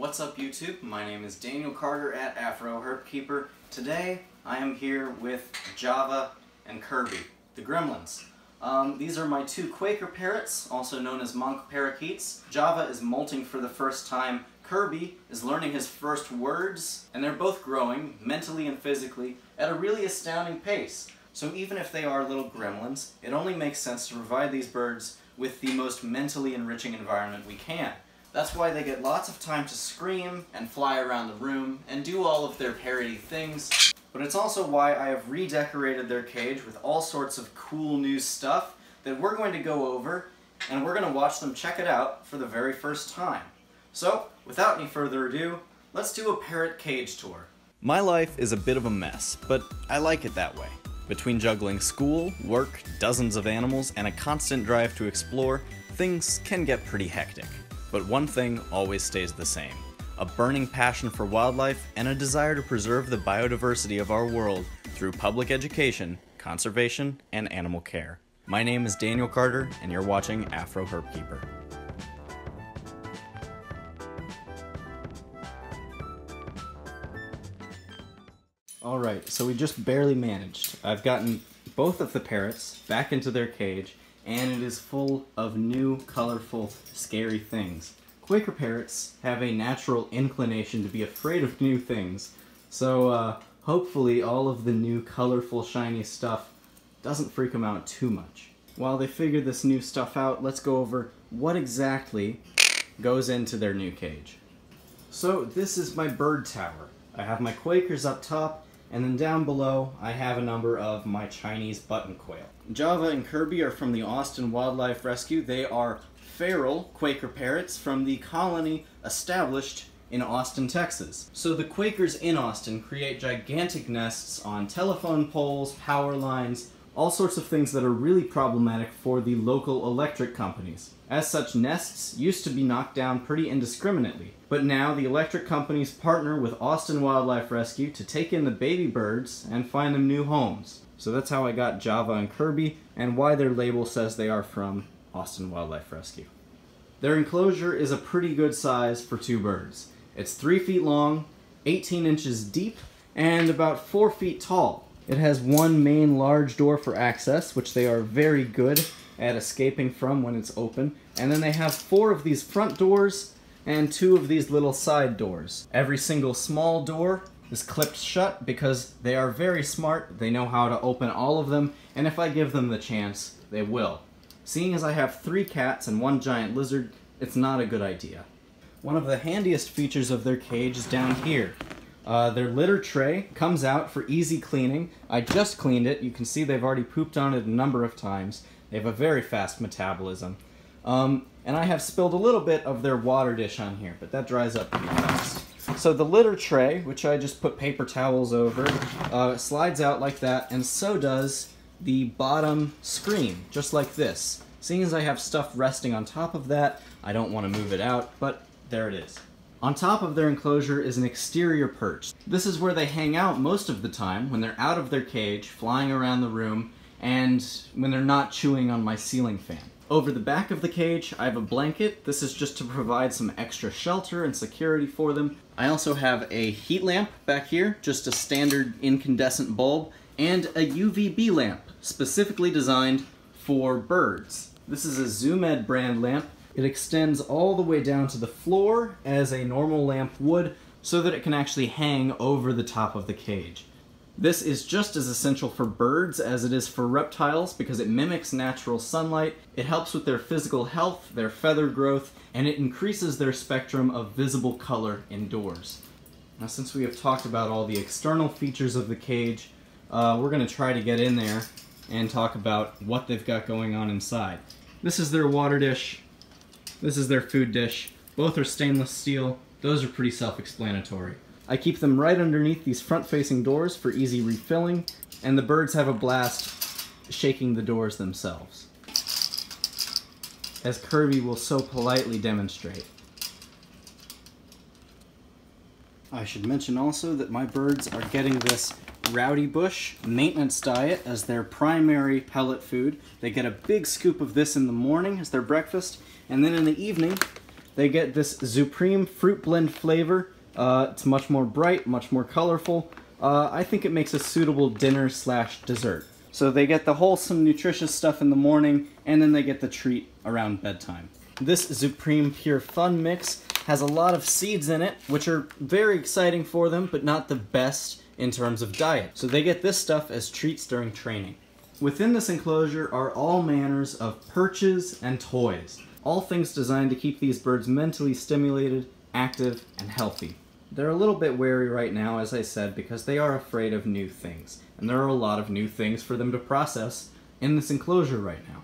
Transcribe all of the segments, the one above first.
What's up YouTube? My name is Daniel Carter at AfroHerpkeeper. Today I am here with Java and Kerbey, the gremlins. Um, these are my two Quaker parrots, also known as monk parakeets. Java is molting for the first time. Kerbey is learning his first words, and they're both growing, mentally and physically, at a really astounding pace. So even if they are little gremlins, it only makes sense to provide these birds with the most mentally enriching environment we can. That's why they get lots of time to scream and fly around the room and do all of their parody things. But it's also why I have redecorated their cage with all sorts of cool new stuff that we're going to go over and we're going to watch them check it out for the very first time. So, without any further ado, let's do a parrot cage tour. My life is a bit of a mess, but I like it that way. Between juggling school, work, dozens of animals, and a constant drive to explore, things can get pretty hectic. But one thing always stays the same a burning passion for wildlife and a desire to preserve the biodiversity of our world through public education, conservation, and animal care. My name is Daniel Carter, and you're watching AfroHerpkeeper. Alright, so we just barely managed. I've gotten both of the parrots back into their cage, and it is full of new, colorful, scary things. Quaker parrots have a natural inclination to be afraid of new things, so uh, hopefully all of the new, colorful, shiny stuff doesn't freak them out too much. While they figure this new stuff out, let's go over what exactly goes into their new cage. So this is my bird tower. I have my Quakers up top, and then down below, I have a number of my Chinese button quail. Java and Kerbey are from the Austin Wildlife Rescue. They are feral Quaker parrots from the colony established in Austin, Texas. So the Quakers in Austin create gigantic nests on telephone poles, power lines, all sorts of things that are really problematic for the local electric companies. As such, nests used to be knocked down pretty indiscriminately, but now the electric companies partner with Austin Wildlife Rescue to take in the baby birds and find them new homes. So that's how I got Java and Kerbey, and why their label says they are from Austin Wildlife Rescue. Their enclosure is a pretty good size for two birds. It's 3 feet long, 18 inches deep, and about 4 feet tall. It has one main large door for access, which they are very good at escaping from when it's open. And then they have four of these front doors and two of these little side doors. Every single small door is clipped shut because they are very smart, they know how to open all of them, and if I give them the chance, they will. Seeing as I have three cats and one giant lizard, it's not a good idea. One of the handiest features of their cage is down here. Uh, their litter tray comes out for easy cleaning. I just cleaned it. You can see they've already pooped on it a number of times. They have a very fast metabolism. Um, and I have spilled a little bit of their water dish on here, but that dries up pretty fast. So the litter tray, which I just put paper towels over, uh, slides out like that, and so does the bottom screen, just like this. Seeing as I have stuff resting on top of that, I don't want to move it out, but there it is. On top of their enclosure is an exterior perch. This is where they hang out most of the time when they're out of their cage, flying around the room, and when they're not chewing on my ceiling fan. Over the back of the cage, I have a blanket. This is just to provide some extra shelter and security for them. I also have a heat lamp back here, just a standard incandescent bulb, and a UVB lamp, specifically designed for birds. This is a Zoo Med brand lamp it extends all the way down to the floor as a normal lamp would so that it can actually hang over the top of the cage. This is just as essential for birds as it is for reptiles because it mimics natural sunlight, it helps with their physical health, their feather growth, and it increases their spectrum of visible color indoors. Now since we have talked about all the external features of the cage, uh, we're going to try to get in there and talk about what they've got going on inside. This is their water dish. This is their food dish. Both are stainless steel. Those are pretty self-explanatory. I keep them right underneath these front-facing doors for easy refilling, and the birds have a blast shaking the doors themselves. As Kerbey will so politely demonstrate. I should mention also that my birds are getting this Roudybush maintenance diet as their primary pellet food. They get a big scoop of this in the morning as their breakfast, and then in the evening, they get this ZuPreem FruitBlend flavor. Uh, it's much more bright, much more colorful. Uh, I think it makes a suitable dinner slash dessert. So they get the wholesome, nutritious stuff in the morning, and then they get the treat around bedtime. This ZuPreem Pure Fun mix has a lot of seeds in it, which are very exciting for them, but not the best in terms of diet. So they get this stuff as treats during training. Within this enclosure are all manners of perches and toys, all things designed to keep these birds mentally stimulated, active, and healthy. They're a little bit wary right now, as I said, because they are afraid of new things, and there are a lot of new things for them to process in this enclosure right now.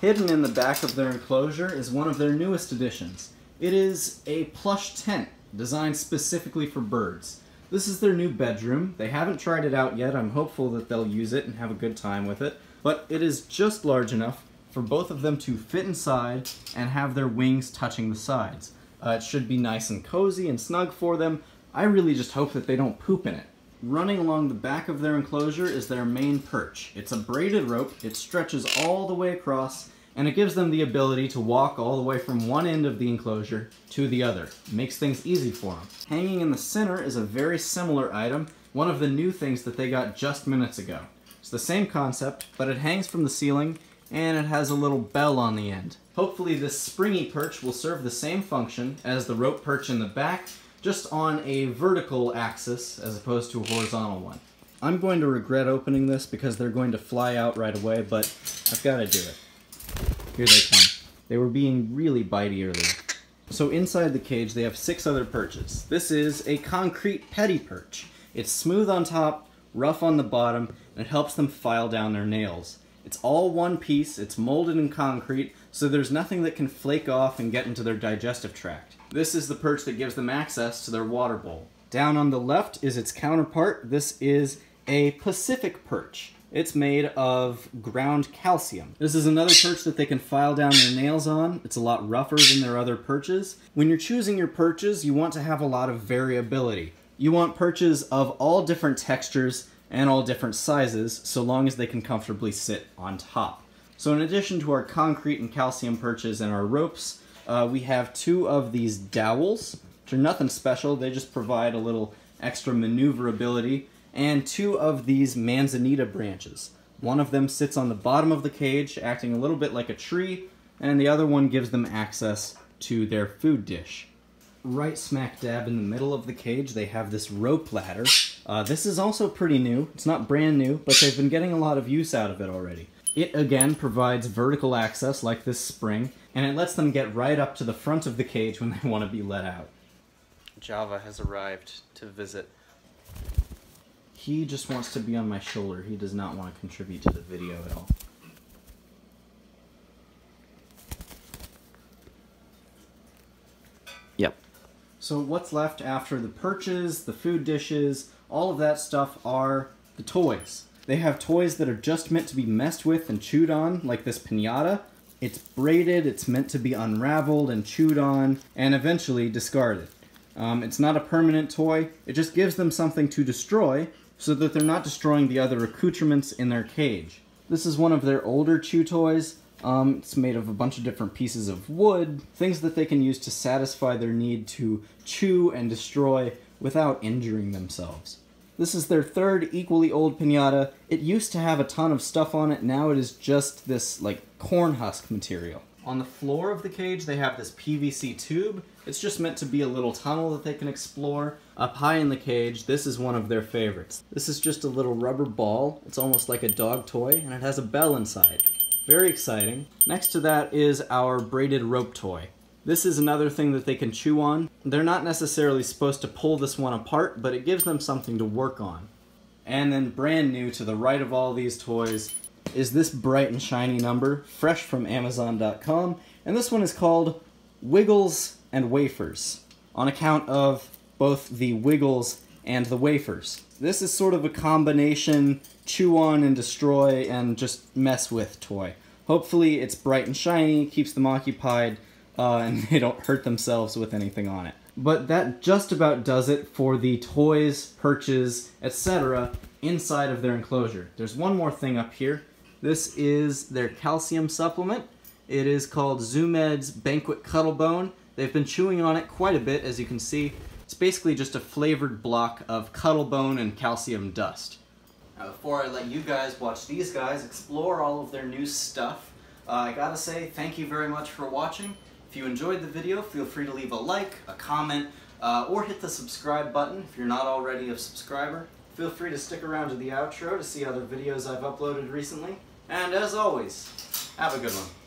Hidden in the back of their enclosure is one of their newest additions. It is a plush tent designed specifically for birds. This is their new bedroom. They haven't tried it out yet. I'm hopeful that they'll use it and have a good time with it. But it is just large enough for both of them to fit inside and have their wings touching the sides. Uh, it should be nice and cozy and snug for them. I really just hope that they don't poop in it. Running along the back of their enclosure is their main perch. It's a braided rope, it stretches all the way across, and it gives them the ability to walk all the way from one end of the enclosure to the other. It makes things easy for them. Hanging in the center is a very similar item, one of the new things that they got just minutes ago. It's the same concept, but it hangs from the ceiling, and it has a little bell on the end. Hopefully this springy perch will serve the same function as the rope perch in the back, just on a vertical axis as opposed to a horizontal one. I'm going to regret opening this because they're going to fly out right away, but I've got to do it. Here they come. They were being really bitey earlier. So inside the cage they have six other perches. This is a concrete petty perch. It's smooth on top, rough on the bottom, and it helps them file down their nails. It's all one piece, it's molded in concrete, so there's nothing that can flake off and get into their digestive tract. This is the perch that gives them access to their water bowl. Down on the left is its counterpart. This is a Pacific perch. It's made of ground calcium. This is another perch that they can file down their nails on. It's a lot rougher than their other perches. When you're choosing your perches, you want to have a lot of variability. You want perches of all different textures and all different sizes, so long as they can comfortably sit on top. So in addition to our concrete and calcium perches and our ropes, uh, we have two of these dowels, which are nothing special. They just provide a little extra maneuverability. And two of these manzanita branches. One of them sits on the bottom of the cage, acting a little bit like a tree, and the other one gives them access to their food dish. Right smack dab in the middle of the cage, they have this rope ladder. Uh, this is also pretty new. It's not brand new, but they've been getting a lot of use out of it already. It again provides vertical access like this spring, and it lets them get right up to the front of the cage when they want to be let out. Java has arrived to visit. He just wants to be on my shoulder. He does not want to contribute to the video at all. So what's left after the perches, the food dishes, all of that stuff are the toys. They have toys that are just meant to be messed with and chewed on, like this pinata, it's braided, it's meant to be unraveled and chewed on, and eventually discarded. Um, it's not a permanent toy, it just gives them something to destroy so that they're not destroying the other accoutrements in their cage. This is one of their older chew toys. Um, it's made of a bunch of different pieces of wood, things that they can use to satisfy their need to chew and destroy without injuring themselves. This is their third equally old pinata. It used to have a ton of stuff on it, now it is just this, like, corn husk material. On the floor of the cage, they have this PVC tube. It's just meant to be a little tunnel that they can explore. Up high in the cage, this is one of their favorites. This is just a little rubber ball. It's almost like a dog toy, and it has a bell inside. Very exciting. Next to that is our braided rope toy. This is another thing that they can chew on. They're not necessarily supposed to pull this one apart, but it gives them something to work on. And then brand new to the right of all these toys is this bright and shiny number, fresh from Amazon.com, and this one is called Wiggles and Wafers, on account of both the Wiggles and the Wafers. This is sort of a combination chew on and destroy and just mess with toy. Hopefully it's bright and shiny, keeps them occupied, uh, and they don't hurt themselves with anything on it. But that just about does it for the toys, perches, etc. inside of their enclosure. There's one more thing up here. This is their calcium supplement. It is called Zoo Med's Banquet Cuttlebone, They've been chewing on it quite a bit, as you can see. It's basically just a flavored block of Cuttlebone and calcium dust. Now, before I let you guys watch these guys explore all of their new stuff, uh, I gotta say thank you very much for watching. If you enjoyed the video, feel free to leave a like, a comment, uh, or hit the subscribe button if you're not already a subscriber. Feel free to stick around to the outro to see other videos I've uploaded recently. And as always, have a good one.